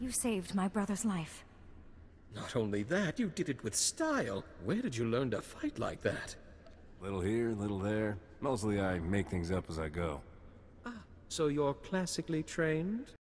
You saved my brother's life. Not only that, you did it with style. Where did you learn to fight like that? Little here, little there. Mostly I make things up as I go. Ah, So you're classically trained?